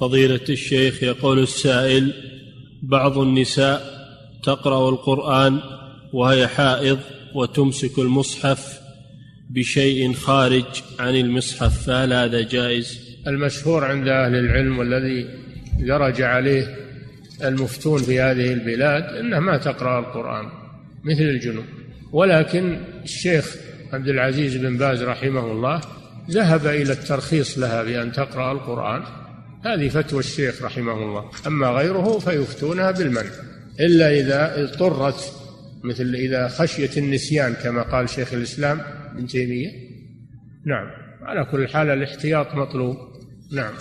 فضيلة الشيخ يقول السائل بعض النساء تقرأ القرآن وهي حائض وتمسك المصحف بشيء خارج عن المصحف فهل هذا جائز؟ المشهور عند أهل العلم والذي درج عليه المفتون في هذه البلاد انها ما تقرأ القرآن مثل الجنوب ولكن الشيخ عبد العزيز بن باز رحمه الله ذهب إلى الترخيص لها بأن تقرأ القرآن هذه فتوى الشيخ رحمه الله. أما غيره فيفتونها بالمنع. إلا إذا اضطرت مثل إذا خشيه النسيان كما قال شيخ الإسلام ابن تيمية. نعم. على كل حال الاحتياط مطلوب. نعم.